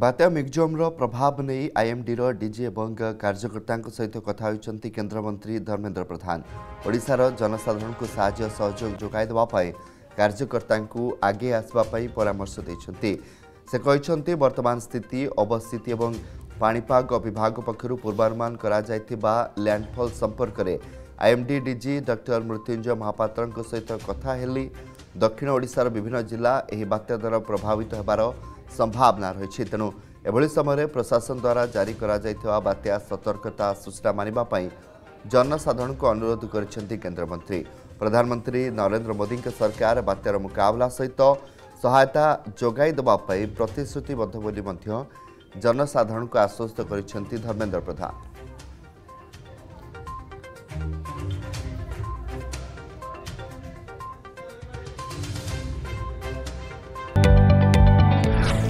ବାତ୍ୟା ମିକ୍ଜୋମ୍ର ପ୍ରଭାବ ନେଇ ଆଇଏମ୍ଡିର ଡିଜି ଏବଂ କାର୍ଯ୍ୟକର୍ତ୍ତାଙ୍କ ସହିତ କଥା ହୋଇଛନ୍ତି କେନ୍ଦ୍ରମନ୍ତ୍ରୀ ଧର୍ମେନ୍ଦ୍ର ପ୍ରଧାନ ଓଡ଼ିଶାର ଜନସାଧାରଣଙ୍କୁ ସାହାଯ୍ୟ ସହଯୋଗ ଯୋଗାଇ ଦେବା ପାଇଁ କାର୍ଯ୍ୟକର୍ତ୍ତାଙ୍କୁ ଆଗେଇ ଆସିବା ପାଇଁ ପରାମର୍ଶ ଦେଇଛନ୍ତି ସେ କହିଛନ୍ତି ବର୍ତ୍ତମାନ ସ୍ଥିତି ଅବସ୍ଥିତି ଏବଂ ପାଣିପାଗ ବିଭାଗ ପକ୍ଷରୁ ପୂର୍ବାନୁମାନ କରାଯାଇଥିବା ଲ୍ୟାଣ୍ଡଫଲ୍ ସମ୍ପର୍କରେ ଆଇଏମ୍ଡି ଡିଜି ଡକ୍ଟର ମୃତ୍ୟୁଞ୍ଜୟ ମହାପାତ୍ରଙ୍କ ସହିତ କଥା ହେଲି ଦକ୍ଷିଣ ଓଡ଼ିଶାର ବିଭିନ୍ନ ଜିଲ୍ଲା ଏହି ବାତ୍ୟା ଦ୍ୱାରା ପ୍ରଭାବିତ ହେବାର संभावना रही तेणु एभली समय प्रशासन द्वारा जारी करत्या सतर्कता सूचना मानवाई जनसाधारण को अनुरोध कर प्रधानमंत्री नरेन्द्र मोदी सरकार बात्यार मुकबाला सहित सहायता जगैदेप्रतिश्रुतिबद्ध जनसाधारण को आश्वस्त करमेन्द्र प्रधान